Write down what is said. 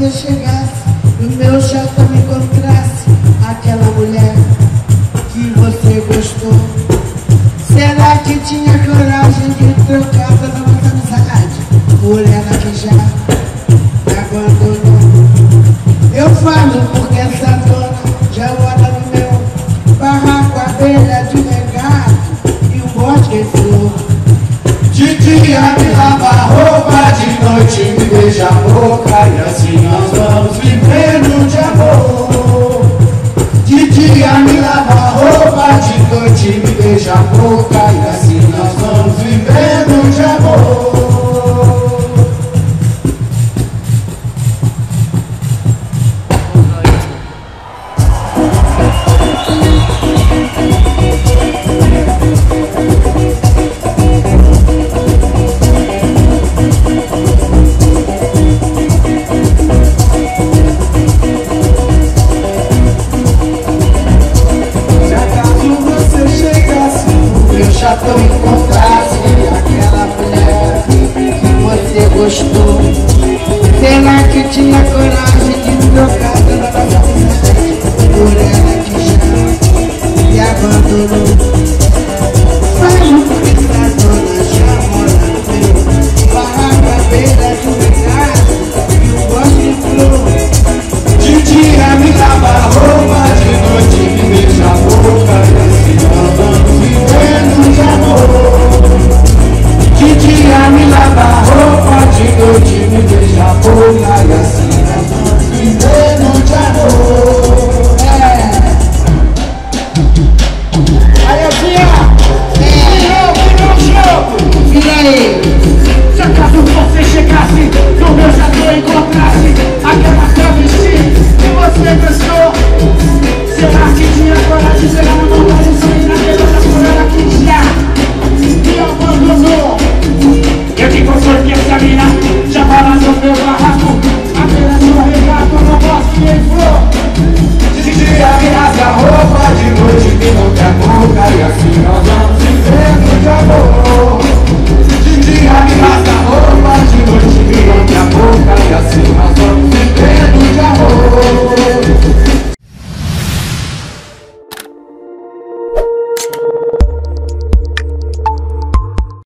você chegasse no meu jato me encontrasse aquela mulher que você gostou. Será que tinha coragem de trocar toda nossa amizade por ela que já me abandonou? Eu falo porque essa dona já mora no meu barraco a beira de regato e um bote que flor. De dia me lava a roupa noite me beija a boca E assim nós vamos vivendo de amor. De dia me lava a roupa, de noite me beija a boca E assim nós vamos vivendo já tão encontrasse aquela mulher que você gostou. Será que tinha conhecido? Se acaso você chegasse, como eu já tô encontrasse, aquela travesti que você gostou.